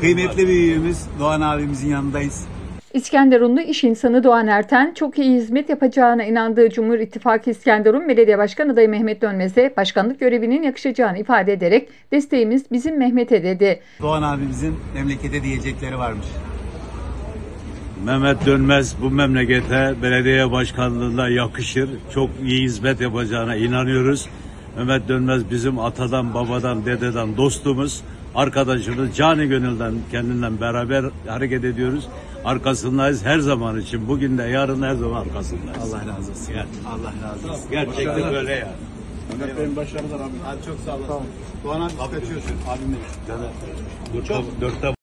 Kıymetli bir üyemiz Doğan abimizin yanındayız. İskenderunlu iş insanı Doğan Erten çok iyi hizmet yapacağına inandığı Cumhur İttifakı İskenderun Belediye Başkan adayı Mehmet Dönmez'e başkanlık görevinin yakışacağını ifade ederek desteğimiz bizim Mehmet'e dedi. Doğan abimizin memlekete diyecekleri varmış. Mehmet Dönmez bu memlekete belediye başkanlığına yakışır. Çok iyi hizmet yapacağına inanıyoruz. Mehmet Dönmez bizim atadan, babadan, dededen dostumuz. Arkadaşımız cani gönülden kendinden beraber hareket ediyoruz. Arkasındayız her zaman için. Bugün de yarın her zaman arkasındayız. Allah razı olsun. Ger- Allah razı olsun. Gerçekten böyle ya. Mehmet Bey'in başarılar abi. Hadi çok sağ olasın. Doğan abi kaçıyorsun. Abim benim. Dörtte, dörtte